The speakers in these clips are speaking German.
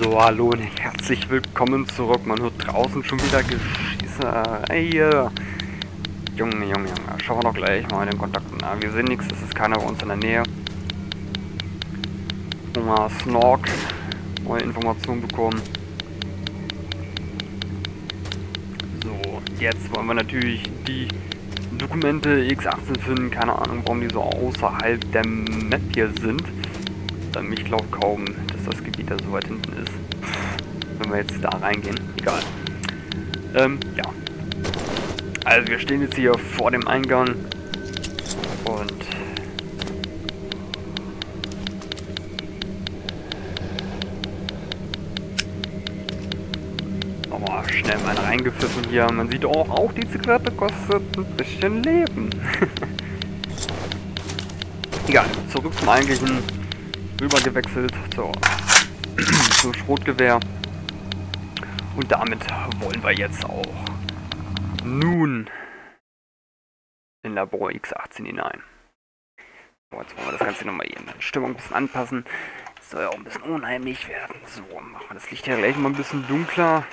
So, hallo und herzlich willkommen zurück. Man hört draußen schon wieder Geschieße. Ey, Junge, Junge, Junge. Schauen wir doch gleich mal in den Kontakten an. Wir sehen nichts, es ist keiner bei uns in der Nähe. Mal Snork neue Informationen bekommen. So, jetzt wollen wir natürlich die Dokumente X18 finden. Keine Ahnung, warum die so außerhalb der Map hier sind. Ich glaube kaum, das Gebiet da so weit hinten ist. Wenn wir jetzt da reingehen. Egal. Ähm, ja. Also wir stehen jetzt hier vor dem Eingang. Und... Oh, schnell mal reingepfiffen hier. Man sieht auch, auch die Zigarette kostet ein bisschen Leben. Egal, zurück zum eigentlichen rüber gewechselt zur, zum Schrotgewehr. Und damit wollen wir jetzt auch nun in Labor X18 hinein. So, jetzt wollen wir das Ganze nochmal eben in Stimmung ein bisschen anpassen. Das soll ja auch ein bisschen unheimlich werden. So, machen wir das Licht hier gleich mal ein bisschen dunkler.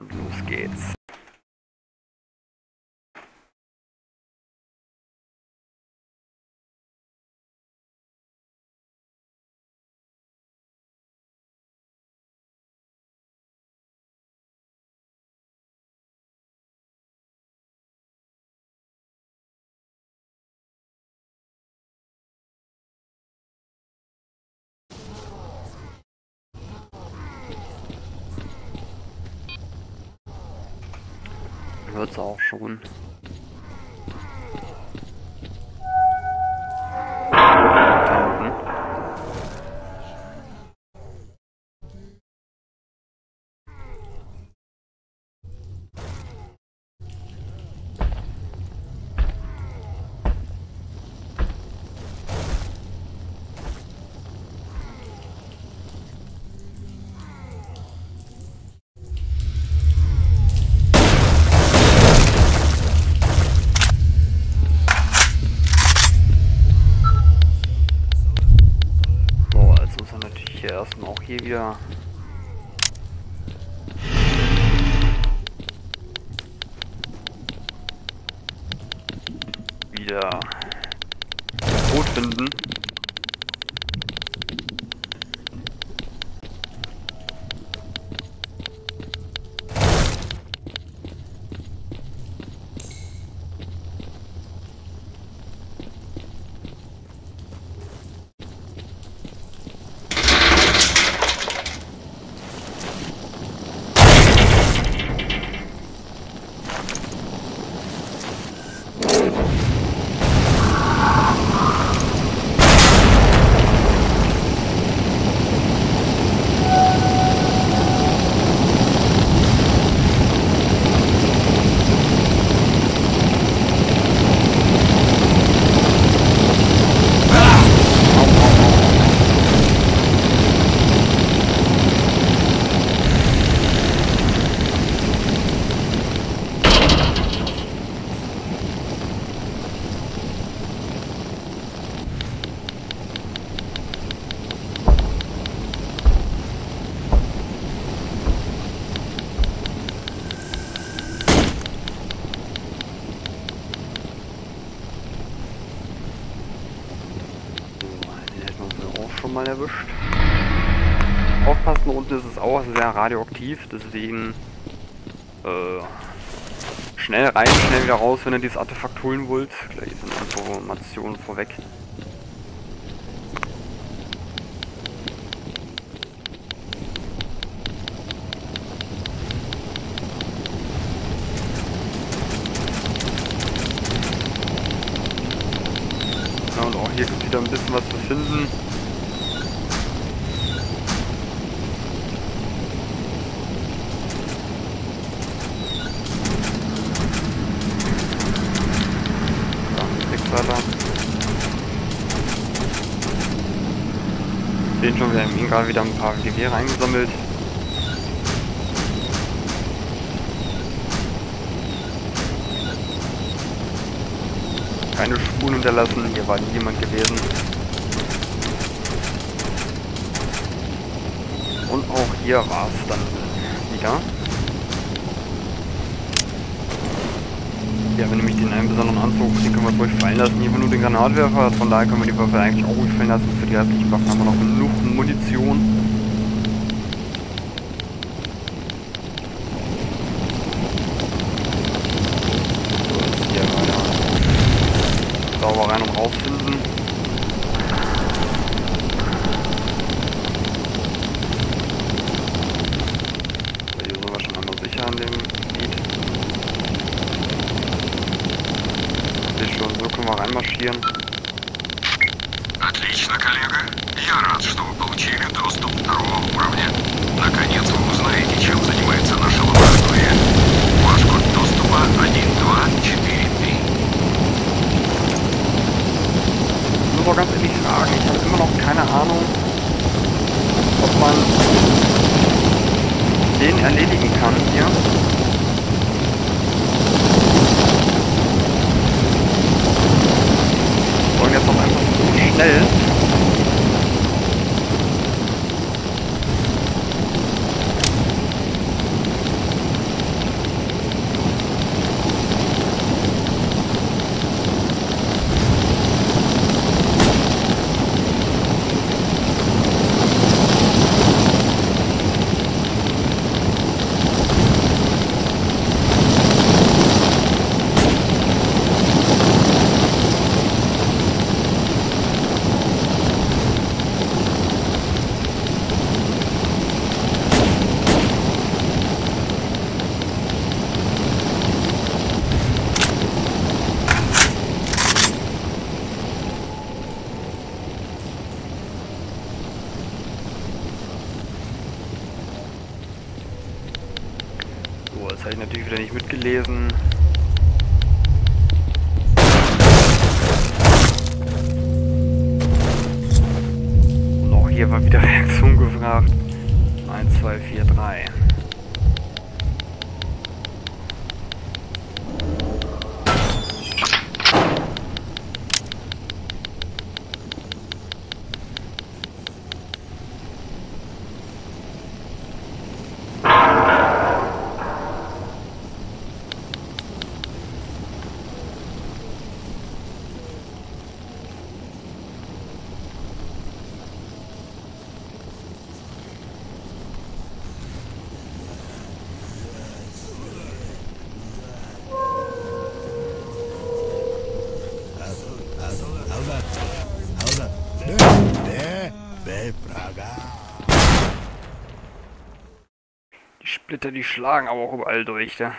Und los geht's. Hört's auch schon. Natürlich hier erstmal auch hier wieder. wieder Brot finden. So, den hätten wir uns auch schon mal erwischt. Aufpassen, unten ist es auch sehr radioaktiv, deswegen äh, schnell rein, schnell wieder raus, wenn ihr dieses Artefakt holen wollt. Gleich sind Informationen vorweg. Und auch hier gibt es wieder ein bisschen was zu finden. Da ist nichts weiter. Sehen wir haben gerade wieder ein paar Gewehre eingesammelt. keine Spuren hinterlassen. Hier war nie jemand gewesen. Und auch hier war es dann wieder. Hier haben wir nämlich den einen besonderen Anzug, den können wir ruhig fallen lassen. Hier haben wir nur den Granatwerfer, von daher können wir die Waffe eigentlich auch ruhig fallen lassen. Für die restlichen Waffen haben wir noch genug Munition. sauber rein und rausfinden. Hier sind wir schon einmal sicher an dem wir reinmarschieren. Отлично, коллега. Я рад, что вы получили доступ второго уровня. Наконец вы узнаете, чем занимается наша лаборатория. Ваш код доступа 124 muss auch ganz ehrlich sagen, ich habe immer noch keine Ahnung, ob man den erledigen kann hier. So schnell. das habe ich natürlich wieder nicht mitgelesen. Splitter, die schlagen aber auch überall durch, ja.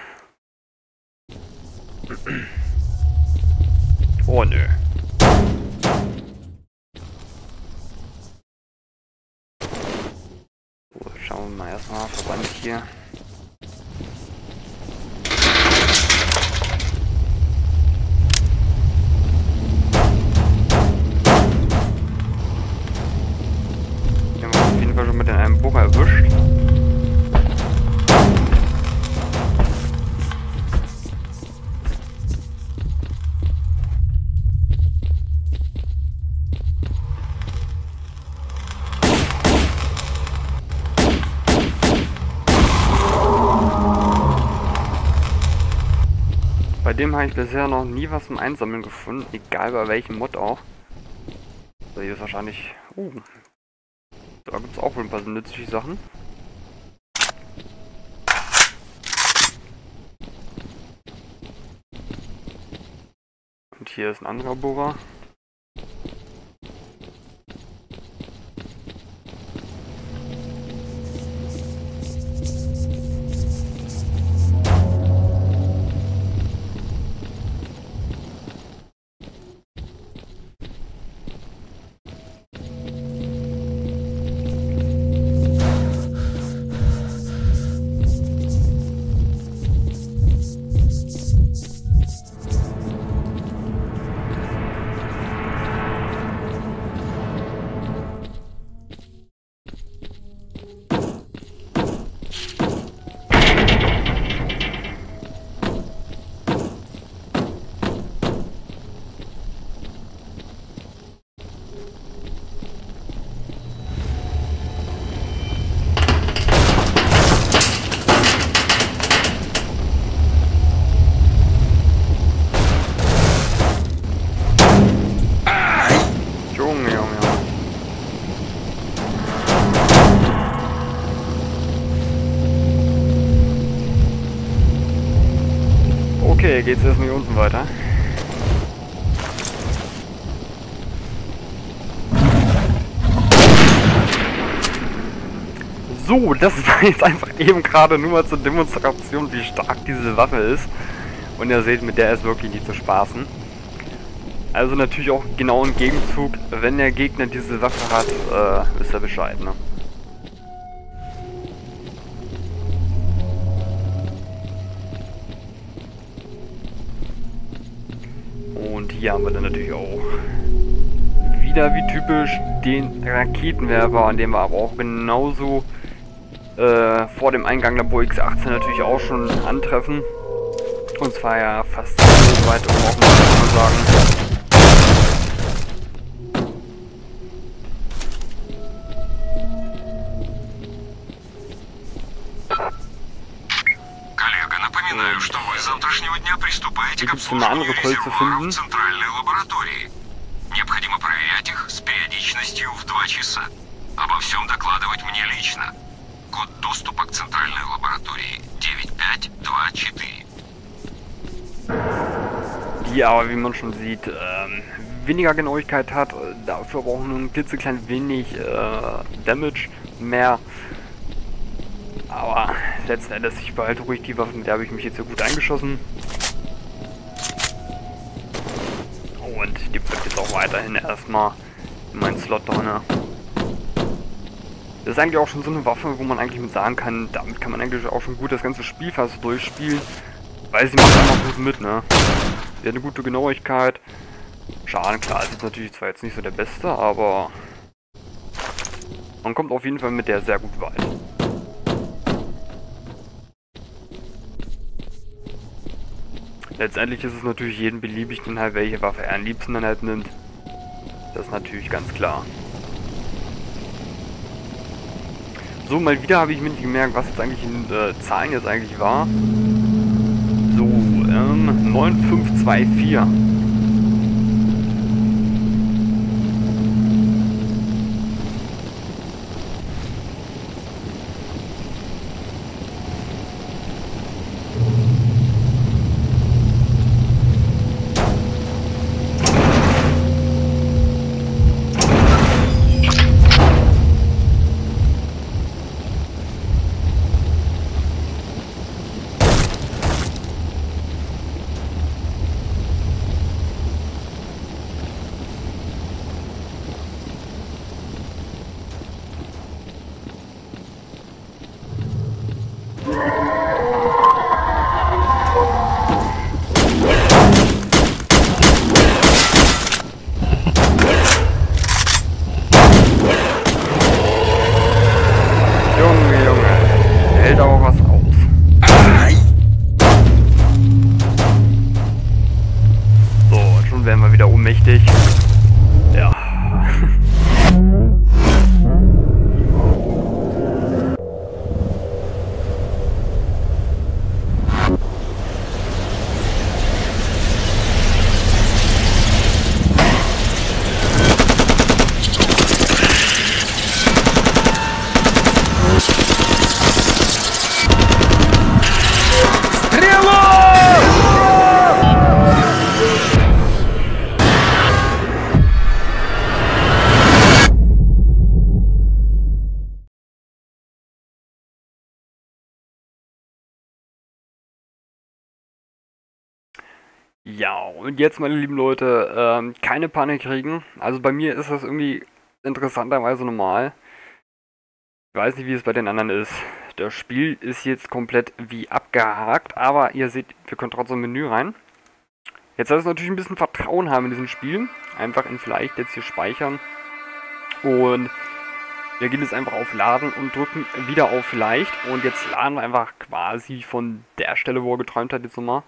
Oh nö. So, schauen wir mal erstmal, Verband hier. Dem habe ich bisher noch nie was zum Einsammeln gefunden, egal bei welchem Mod auch. So, hier ist wahrscheinlich... Uh, da gibt es auch wohl ein paar nützliche Sachen. Und hier ist ein anderer Bohrer. Okay, geht's erstmal hier unten weiter. So, das war jetzt einfach eben gerade nur mal zur Demonstration, wie stark diese Waffe ist. Und ihr seht, mit der ist wirklich nicht zu spaßen. Also natürlich auch genau im Gegenzug, wenn der Gegner diese Waffe hat, äh, wisst ihr Bescheid, ne? hier haben wir dann natürlich auch wieder wie typisch den Raketenwerfer, an dem wir aber auch genauso äh, vor dem Eingang der Bo X18 natürlich auch schon antreffen. Und zwar ja fast so weit oben auf dem kann man sagen. Коллега, напоминаю, что вы с завтрашнего дня приступаете к Gibt es eine andere обслуживанию Keule zu резервуаров finden? Die aber, wie man schon sieht, ähm, weniger Genauigkeit hat, äh, dafür aber auch nur ein klitzeklein wenig äh, Damage mehr. Aber letzten Endes, ich behalte ruhig die Waffe, mit der habe ich mich jetzt so gut eingeschossen. Und die bleibt jetzt auch weiterhin erstmal in meinen Slot drin. Das ist eigentlich auch schon so eine Waffe, wo man eigentlich mit sagen kann, damit kann man eigentlich auch schon gut das ganze Spiel fast durchspielen. Weil sie macht einfach gut mit, ne? Sie hat eine gute Genauigkeit. Schaden, klar, ist jetzt natürlich zwar jetzt nicht so der beste, aber man kommt auf jeden Fall mit der sehr gut weit. Letztendlich ist es natürlich jedem beliebig, halt welche Waffe er am liebsten dann halt nimmt. Das ist natürlich ganz klar. So, mal wieder habe ich mir nicht gemerkt, was jetzt eigentlich in äh, Zahlen jetzt eigentlich war. So, ähm, 9524. werden wir wieder ohnmächtig. Ja, und jetzt, meine lieben Leute, ähm, keine Panik kriegen. Also bei mir ist das irgendwie interessanterweise normal. Ich weiß nicht, wie es bei den anderen ist. Das Spiel ist jetzt komplett wie abgehakt, aber ihr seht, wir können trotzdem im Menü rein. Jetzt soll es natürlich ein bisschen Vertrauen haben in diesem Spiel. Einfach in vielleicht jetzt hier speichern. Und wir gehen jetzt einfach auf Laden und drücken wieder auf Vielleicht. Und jetzt laden wir einfach quasi von der Stelle, wo er geträumt hat, jetzt nochmal.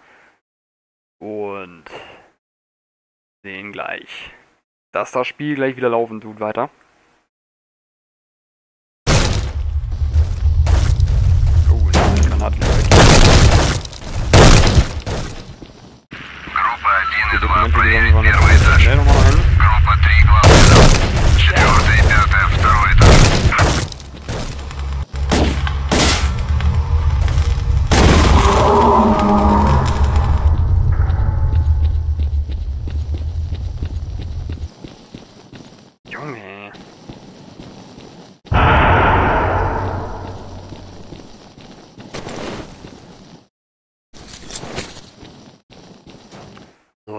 Und sehen gleich, dass das Spiel gleich wieder laufen tut weiter. Oh, das Granate weg. Группа 1 и 2 Dokumente проверить gesammelt waren jetzt первый этаж.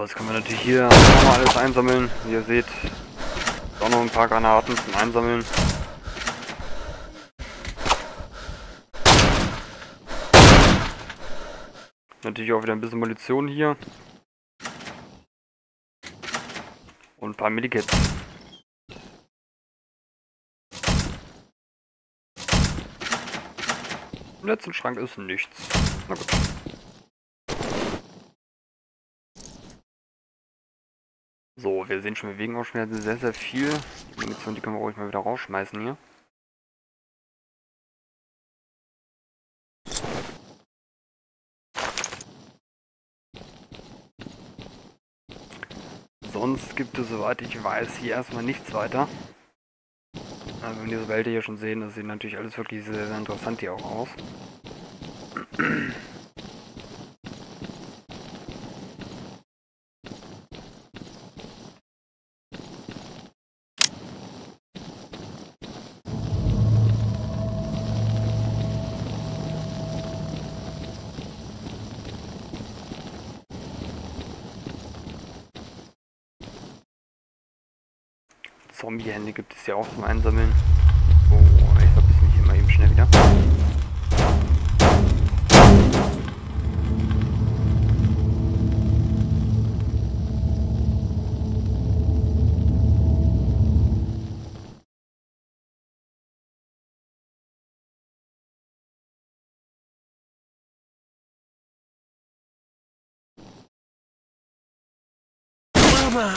Jetzt können wir natürlich hier nochmal alles einsammeln. Wie ihr seht, auch noch ein paar Granaten zum Einsammeln. Natürlich auch wieder ein bisschen Munition hier. Und ein paar Medikits. Im letzten Schrank ist nichts. Na gut. So, wir sehen schon, wir wegen auch schon wieder sehr, sehr viel. Die Munition, die können wir ruhig mal wieder rausschmeißen hier. Sonst gibt es, soweit ich weiß, hier erstmal nichts weiter. Also wenn wir diese Welt hier schon sehen, das sieht natürlich alles wirklich sehr, sehr interessant hier auch aus. Zombie-Hände gibt es ja auch zum Einsammeln. Oh, ich verbiss mich immer eben schnell wieder.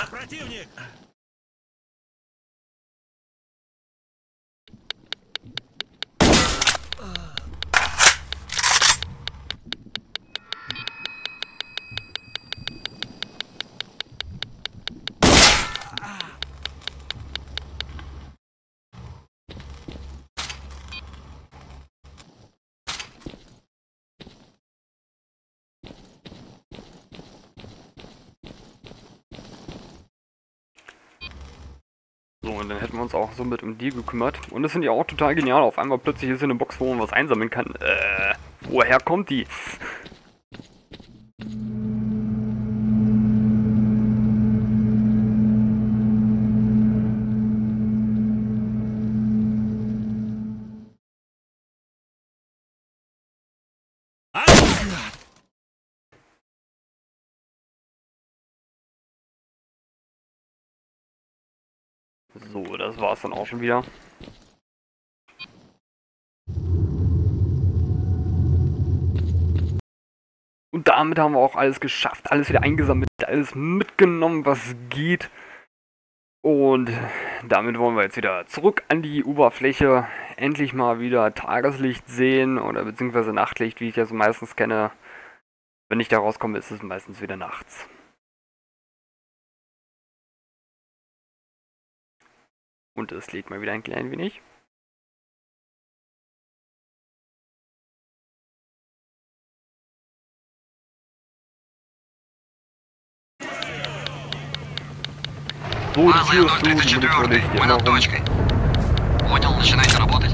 Противник! Dann hätten wir uns auch somit um die gekümmert. Und das sind ja auch total genial. Auf einmal plötzlich ist hier eine Box, wo man was einsammeln kann. Äh, woher kommt die? War's dann auch schon wieder. Und damit haben wir auch alles geschafft, alles wieder eingesammelt, alles mitgenommen, was geht. Und damit wollen wir jetzt wieder zurück an die Oberfläche, endlich mal wieder Tageslicht sehen oder beziehungsweise Nachtlicht, wie ich das meistens kenne. Wenn ich da rauskomme, ist es meistens wieder nachts. Und es lädt mal wieder ein klein wenig. So, die База Tür ist zu, die Munition 034, liegt мы immer над rum. точкой. Понял, начинайте работать.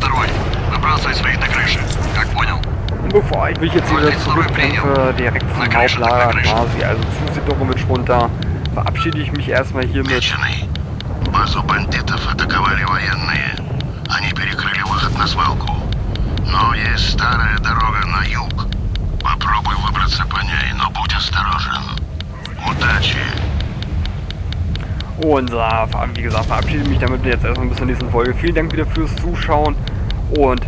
032, выбрасывай своих на крыше. Как понял? Und bevor ich mich jetzt wieder zurückkämpfe, direkt zum Hauptlager quasi, also zu Sidorowitsch runter, verabschiede ich mich erstmal hiermit. Вечный. Базу бандитов атаковали военные. Они перекрыли выход на свалку. Но есть старая дорога на юг. Попробуй выбраться по ней, но будь осторожен. Удачи! Und äh, wie gesagt, verabschiede mich damit jetzt erstmal bis zur nächsten Folge. Vielen Dank wieder fürs Zuschauen und